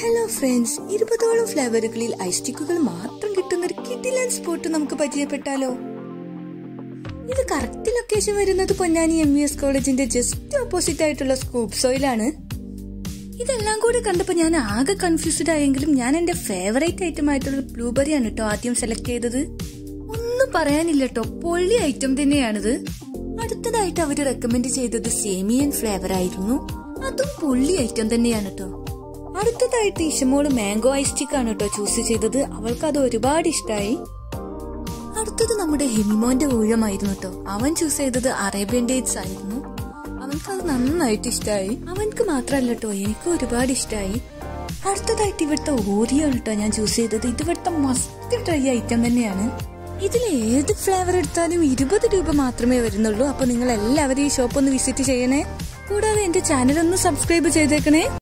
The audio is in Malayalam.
ഹലോ ഫ്രണ്ട്സ് ഇരുപതോളം ഫ്ലേവറുകളിൽ ഐസ്റ്റിക്കുകൾ മാത്രം കിട്ടുന്ന ഒരു കിഡിലൻ സ്പോട്ട് നമുക്ക് പരിചയപ്പെട്ടാലോ? ഇത് കറക്റ്റ് ലൊക്കേഷൻ വരുന്നത് പൊന്നാനി എം എസ് കോളേജിന്റെ ജസ്റ്റ് ഓപ്പോസിറ്റ് ആയിട്ടുള്ള സ്കൂപ്പ് സോയിലാണ് ഇതെല്ലാം കൂടി കണ്ടപ്പോൾ ഞാൻ ആകെ കൺഫ്യൂസ്ഡ് ആയെങ്കിലും ഞാൻ എന്റെ ഫേവറേറ്റ് ഐറ്റം ആയിട്ടുള്ള ബ്ലൂബെറി ആണ് കേട്ടോ ആദ്യം സെലക്ട് ചെയ്തത്. ഒന്നും പറയാനില്ല കേട്ടോ പൊള്ളി ഐറ്റം തന്നെയാണിത്. അടുത്തതായിട്ട് അവർ റെക്കമെൻഡ് ചെയ്തത് സേമിയൻ ഫ്ലേവർ ആയിരുന്നു. അതും പൊള്ളി ഐറ്റം തന്നെയാണ് കേട്ടോ അടുത്തതായിട്ട് ഇഷമോൾ മാംഗോ ഐസ് ആണ് കേട്ടോ ചൂസ് ചെയ്തത്. അവൾക്ക് അത് ഒരുപാട് ഇഷ്ടമായി അടുത്തത് നമ്മുടെ ഹെമിമോന്റെ ഊഴമായിരുന്നു കേട്ടോ. അവൻ ചൂസ് ചെയ്തത് അറേബ്യൻ ഡേറ്റ്സ് ആയിരുന്നു. അവൻക്ക് അത് നന്നായിട്ട് ഇഷ്ടമായി അവൻക്ക് മാത്രമല്ല കേട്ടോ എനിക്കും ഒരുപാട് ഇഷ്ടമായി അടുത്തതായിട്ട് ഇവിടുത്തെ ഓറിയോ ആണ് കേട്ടോ ഞാൻ ചൂസ് ചെയ്തത്. ഇതിവിടുത്തെ മസ്റ്റ് ട്രൈ ഐറ്റം തന്നെയാണ്. ഇതിൽ ഏത് ഫ്ലേവർ എടുത്താലും ഇരുപത് രൂപ മാത്രമേ വരുന്നുള്ളൂ. അപ്പൊ നിങ്ങൾ എല്ലാവരും ഈ ഷോപ്പ് ഒന്ന് വിസിറ്റ് ചെയ്യണേ. കൂടാതെ എന്റെ ചാനൽ ഒന്ന് സബ്സ്ക്രൈബ് ചെയ്തേക്കണേ.